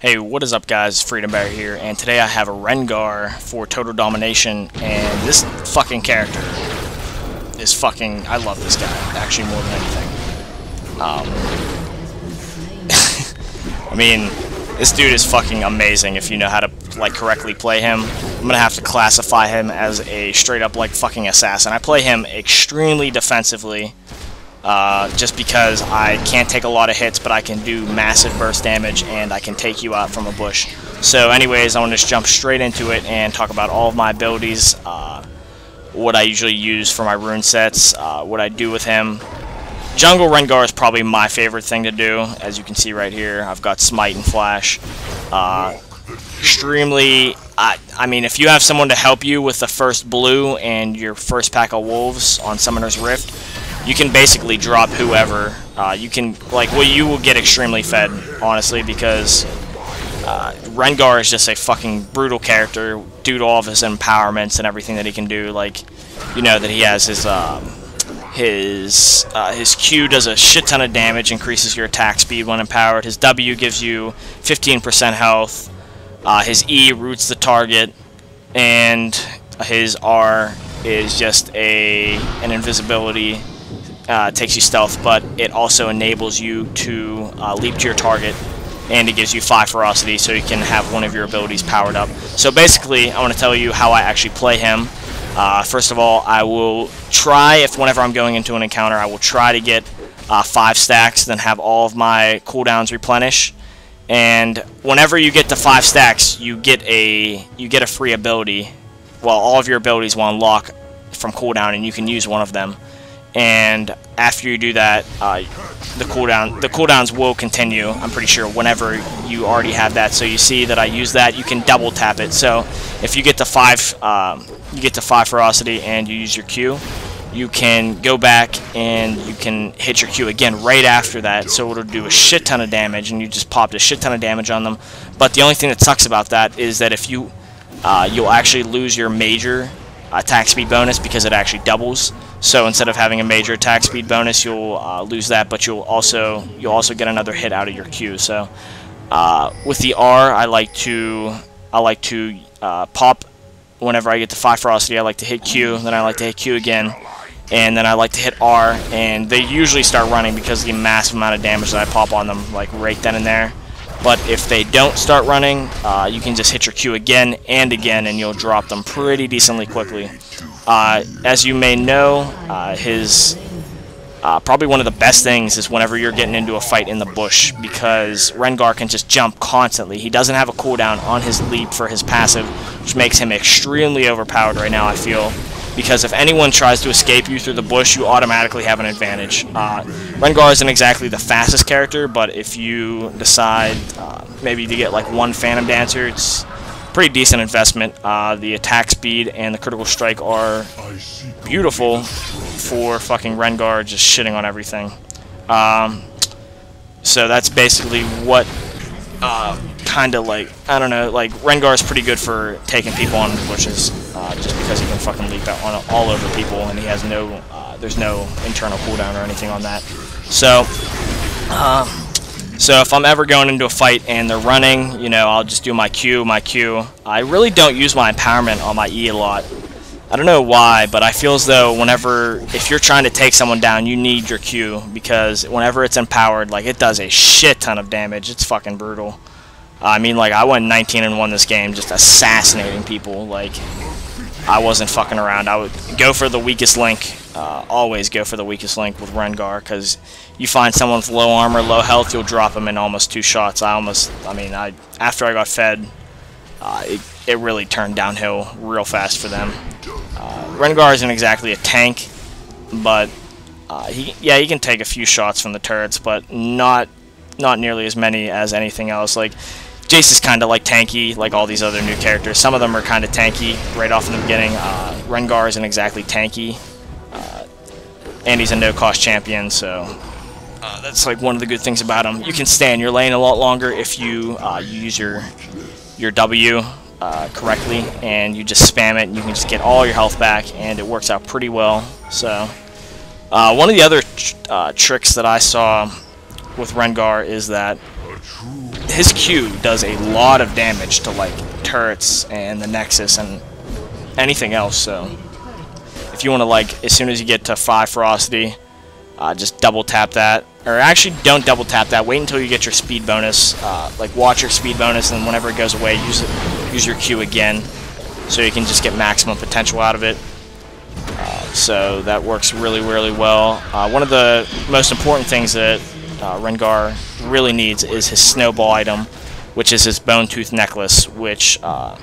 Hey, what is up guys? Freedom Bear here, and today I have a Rengar for Total Domination, and this fucking character is fucking... I love this guy, actually, more than anything. Um, I mean, this dude is fucking amazing if you know how to, like, correctly play him. I'm gonna have to classify him as a straight-up, like, fucking assassin. I play him extremely defensively, uh, just because I can't take a lot of hits, but I can do massive burst damage, and I can take you out from a bush. So anyways, I want to just jump straight into it and talk about all of my abilities, uh, what I usually use for my rune sets, uh, what I do with him. Jungle Rengar is probably my favorite thing to do, as you can see right here. I've got Smite and Flash. Uh, extremely I, I mean, if you have someone to help you with the first blue and your first pack of wolves on Summoner's Rift, you can basically drop whoever. Uh, you can, like, well, you will get extremely fed, honestly, because uh, Rengar is just a fucking brutal character due to all of his empowerments and everything that he can do. Like, you know that he has his, um, his, uh, his Q does a shit ton of damage, increases your attack speed when empowered. His W gives you 15% health. Uh, his E roots the target, and his R is just a an invisibility uh, takes you stealth, but it also enables you to uh, leap to your target, and it gives you 5 ferocity, so you can have one of your abilities powered up. So basically, I want to tell you how I actually play him. Uh, first of all, I will try, if whenever I'm going into an encounter, I will try to get uh, 5 stacks, then have all of my cooldowns replenish. And whenever you get to 5 stacks, you get a you get a free ability. Well, all of your abilities will unlock from cooldown, and you can use one of them and after you do that, uh, the cooldown the cooldowns will continue. I'm pretty sure whenever you already have that. So you see that I use that, you can double tap it. So if you get to five, um, you get to five ferocity and you use your Q, you can go back and you can hit your Q again right after that. So it'll do a shit ton of damage, and you just popped a shit ton of damage on them. But the only thing that sucks about that is that if you uh, you'll actually lose your major attack speed bonus because it actually doubles. So instead of having a major attack speed bonus, you'll uh, lose that, but you'll also you'll also get another hit out of your Q. So uh, with the R, I like to I like to uh, pop whenever I get to five ferocity. I like to hit Q, then I like to hit Q again, and then I like to hit R. And they usually start running because the massive amount of damage that I pop on them, like right then and there. But if they don't start running, uh, you can just hit your Q again and again, and you'll drop them pretty decently quickly. Uh, as you may know, uh, his uh, probably one of the best things is whenever you're getting into a fight in the bush because Rengar can just jump constantly. He doesn't have a cooldown on his leap for his passive, which makes him extremely overpowered right now, I feel. Because if anyone tries to escape you through the bush, you automatically have an advantage. Uh, Rengar isn't exactly the fastest character, but if you decide uh, maybe to get like one Phantom Dancer, it's pretty decent investment. Uh, the attack speed and the critical strike are beautiful for fucking Rengar just shitting on everything. Um, so that's basically what uh, kind of like, I don't know, like Rengar is pretty good for taking people on the bushes uh, just because he can fucking leap out on all over people and he has no, uh, there's no internal cooldown or anything on that. So, um, so if I'm ever going into a fight and they're running, you know, I'll just do my Q, my Q. I really don't use my empowerment on my E a lot. I don't know why, but I feel as though whenever, if you're trying to take someone down, you need your Q, because whenever it's empowered, like, it does a shit ton of damage. It's fucking brutal. I mean, like, I went 19 and won this game, just assassinating people. Like, I wasn't fucking around. I would go for the weakest link. Uh, always go for the weakest link with Rengar, because you find someone with low armor, low health, you'll drop them in almost two shots. I almost, I mean, I after I got fed, uh, it, it really turned downhill real fast for them. Uh, Rengar isn't exactly a tank, but uh, he, yeah, he can take a few shots from the turrets, but not not nearly as many as anything else. Like, Jace is kind of like tanky, like all these other new characters. Some of them are kind of tanky right off in the beginning. Uh, Rengar isn't exactly tanky, uh, and he's a no-cost champion, so uh, that's like one of the good things about him. You can stay in your lane a lot longer if you, uh, use your your W uh, correctly, and you just spam it, and you can just get all your health back, and it works out pretty well. So, uh, one of the other tr tricks that I saw with Rengar is that his Q does a lot of damage to like turrets and the Nexus and anything else. So if you want to like, as soon as you get to five ferocity, uh, just double tap that. Or actually, don't double tap that. Wait until you get your speed bonus. Uh, like watch your speed bonus, and whenever it goes away, use it. Use your Q again, so you can just get maximum potential out of it. Uh, so that works really, really well. Uh, one of the most important things that uh, Rengar really needs is his snowball item, which is his bone tooth necklace, which uh,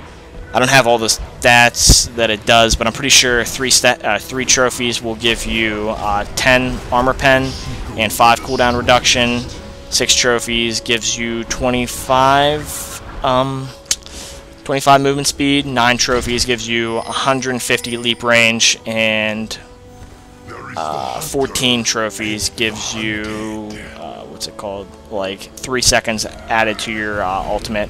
I don't have all the stats that it does, but I'm pretty sure three uh, three trophies will give you uh, 10 armor pen and 5 cooldown reduction. Six trophies gives you 25 um, 25 movement speed. Nine trophies gives you 150 leap range, and uh, 14 trophies gives you what's it called? Like three seconds added to your uh, ultimate,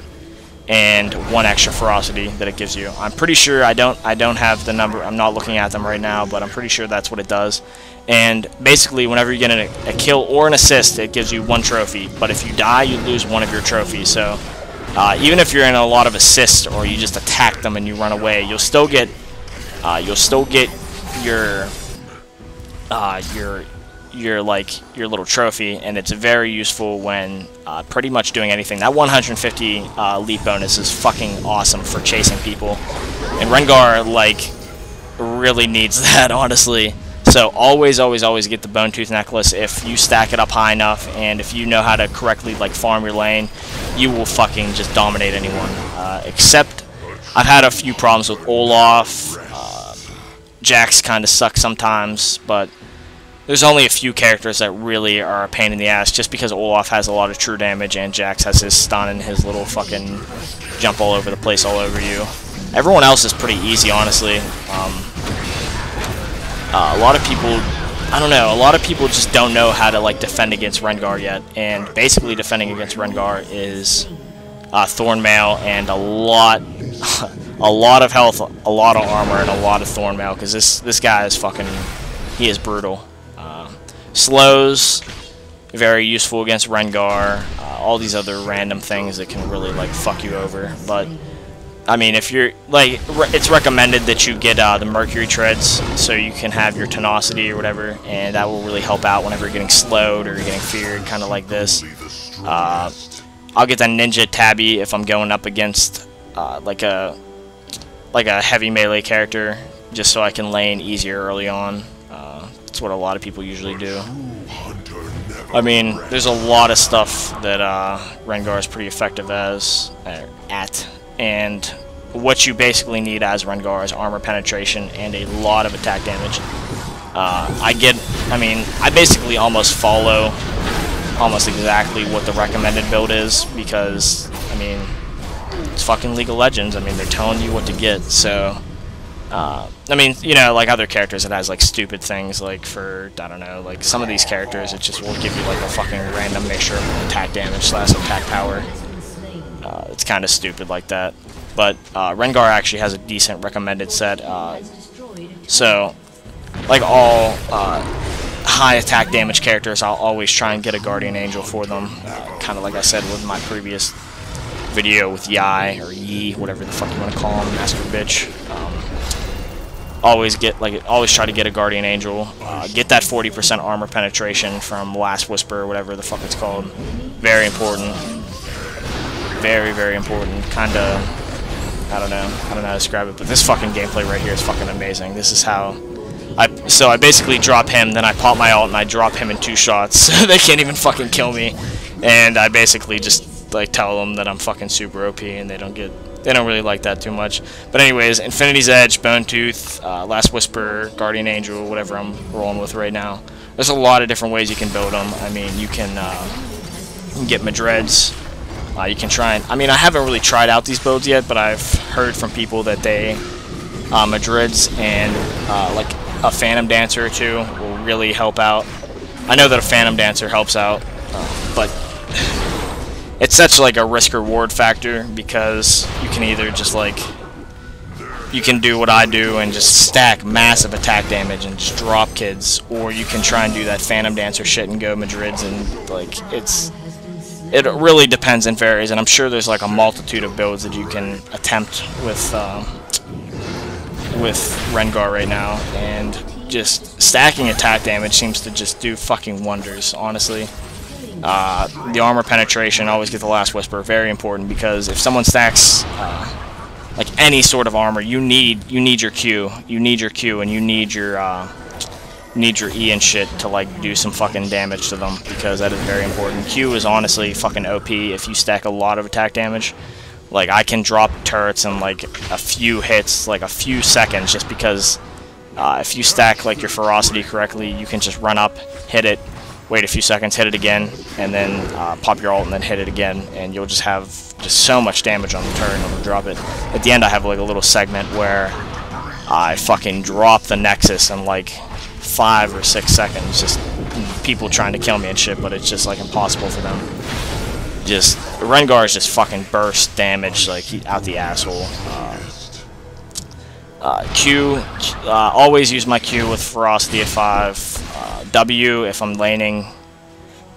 and one extra ferocity that it gives you. I'm pretty sure I don't I don't have the number. I'm not looking at them right now, but I'm pretty sure that's what it does. And basically, whenever you get a, a kill or an assist, it gives you one trophy. But if you die, you lose one of your trophies. So uh, even if you're in a lot of assists or you just attack them and you run away, you'll still get uh, you'll still get your uh, your your like your little trophy, and it's very useful when uh, pretty much doing anything. That 150 uh, leap bonus is fucking awesome for chasing people, and Rengar like really needs that honestly. So always, always, always get the Bone Tooth Necklace if you stack it up high enough, and if you know how to correctly like farm your lane, you will fucking just dominate anyone. Uh, except I've had a few problems with Olaf. Uh, Jax kind of sucks sometimes, but there's only a few characters that really are a pain in the ass, just because Olaf has a lot of true damage and Jax has his stun and his little fucking jump all over the place all over you. Everyone else is pretty easy, honestly. Um, uh, a lot of people, I don't know, a lot of people just don't know how to like defend against Rengar yet, and basically defending against Rengar is uh, Thornmail and a lot, a lot of health, a lot of armor, and a lot of Thornmail, because this this guy is fucking, he is brutal. Slows, very useful against Rengar. Uh, all these other random things that can really like fuck you over. But I mean, if you're like, re it's recommended that you get uh, the Mercury treads so you can have your tenacity or whatever, and that will really help out whenever you're getting slowed or you're getting feared, kind of like this. Uh, I'll get that Ninja Tabi if I'm going up against uh, like a like a heavy melee character, just so I can lane easier early on. That's what a lot of people usually do. I mean, there's a lot of stuff that uh, Rengar is pretty effective as uh, at, and what you basically need as Rengar is armor penetration and a lot of attack damage. Uh, I get, I mean, I basically almost follow almost exactly what the recommended build is because, I mean, it's fucking League of Legends. I mean, they're telling you what to get, so uh, I mean, you know, like other characters, it has like stupid things. Like for I don't know, like some of these characters, it just will give you like a fucking random mixture of attack damage slash attack power. Uh, it's kind of stupid like that. But uh, Rengar actually has a decent recommended set. Uh, so, like all uh, high attack damage characters, I'll always try and get a Guardian Angel for them. Uh, kind of like I said with my previous video with Yai or Yi, whatever the fuck you want to call him, Master Bitch. Always get like always try to get a guardian angel uh, get that 40% armor penetration from last whisper or whatever the fuck it's called. Very important. Very very important. Kind of I don't know. I don't know how to describe it but this fucking gameplay right here is fucking amazing. This is how I so I basically drop him then I pop my ult and I drop him in two shots. They can't even fucking kill me. And I basically just like tell them that I'm fucking super OP and they don't get they don't really like that too much. But anyways, Infinity's Edge, Bone Tooth, uh, Last Whisper, Guardian Angel, whatever I'm rolling with right now. There's a lot of different ways you can build them. I mean, you can, uh, you can get Madreds. Uh, you can try and... I mean, I haven't really tried out these builds yet, but I've heard from people that they... Uh, Madreds and, uh, like, a Phantom Dancer or two will really help out. I know that a Phantom Dancer helps out, uh, but it's such like a risk reward factor because you can either just like you can do what I do and just stack massive attack damage and just drop kids, or you can try and do that Phantom Dancer shit and go Madreds and like it's it really depends and varies, and I'm sure there's like a multitude of builds that you can attempt with uh, with Rengar right now, and just stacking attack damage seems to just do fucking wonders, honestly. Uh, the armor penetration, always get the last whisper, very important because if someone stacks uh, like any sort of armor, you need you need your Q, you need your Q, and you need your uh, need your E and shit to like do some fucking damage to them because that is very important. Q is honestly fucking OP if you stack a lot of attack damage. Like I can drop turrets in like a few hits, like a few seconds, just because uh, if you stack like your ferocity correctly, you can just run up, hit it, wait a few seconds, hit it again, and then uh, pop your ult and then hit it again, and you'll just have just so much damage on the turn when you drop it. At the end, I have like a little segment where I fucking drop the Nexus in like five or six seconds, just people trying to kill me and shit, but it's just like impossible for them. Just Rengar is just fucking burst damage like out the asshole. Uh, uh, Q, uh, always use my Q with Ferocity at 5. Uh, w if I'm laning,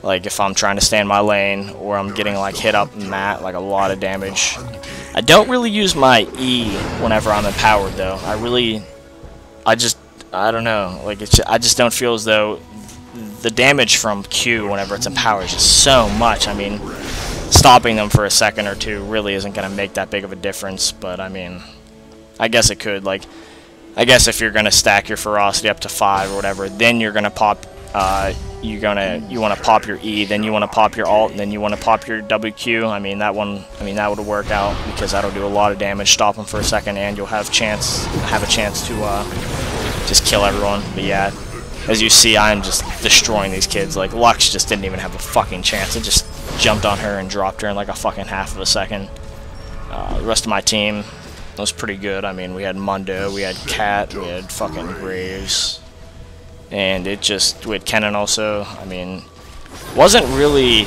like if I'm trying to stay in my lane, or I'm getting like hit up that, like a lot of damage. I don't really use my E whenever I'm empowered though. I really, I just, I don't know, like it's, I just don't feel as though the damage from Q whenever it's empowered is just so much. I mean, stopping them for a second or two really isn't going to make that big of a difference, but I mean... I guess it could. Like, I guess if you're gonna stack your ferocity up to five or whatever, then you're gonna pop. Uh, you're gonna you want to pop your E, then you want to pop your ult, and then you want to pop your WQ. I mean that one. I mean that would work out because that'll do a lot of damage. Stop them for a second, and you'll have chance have a chance to uh, just kill everyone. But yeah, as you see, I'm just destroying these kids. Like Lux just didn't even have a fucking chance. It just jumped on her and dropped her in like a fucking half of a second. Uh, the rest of my team, was pretty good. I mean, we had Mundo, we had Kat, we had fucking Graves, and it just we had Kennen also. I mean, wasn't really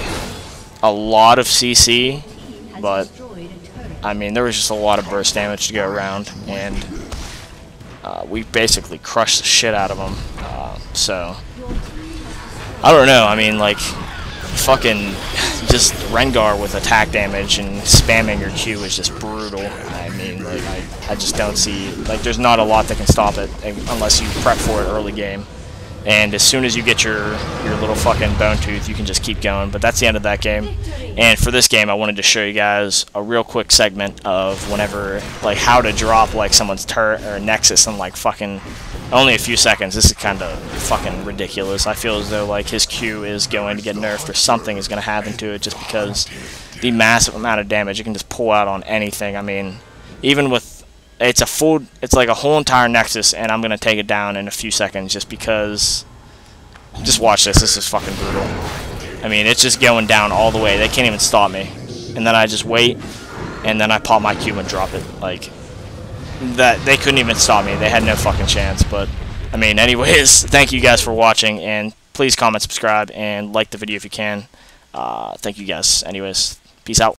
a lot of CC, but I mean there was just a lot of burst damage to go around, and uh, we basically crushed the shit out of them. Uh, so I don't know. I mean, like fucking just Rengar with attack damage and spamming your Q is just brutal. I I, just don't see, like, there's not a lot that can stop it unless you prep for it early game. And as soon as you get your, your little fucking bone tooth, you can just keep going. But that's the end of that game. And for this game, I wanted to show you guys a real quick segment of whenever, like, how to drop, like, someone's turret or Nexus in, like, fucking only a few seconds. This is kind of fucking ridiculous. I feel as though, like, his Q is going to get nerfed or something is going to happen to it just because the massive amount of damage it can just pull out on anything. I mean, even with it's a full, it's like a whole entire Nexus, and I'm gonna take it down in a few seconds just because. Just watch this. This is fucking brutal. I mean, it's just going down all the way. They can't even stop me. And then I just wait, and then I pop my cube and drop it. Like that, they couldn't even stop me. They had no fucking chance. But I mean, anyways, thank you guys for watching, and please comment, subscribe, and like the video if you can. Uh, thank you guys. Anyways, peace out.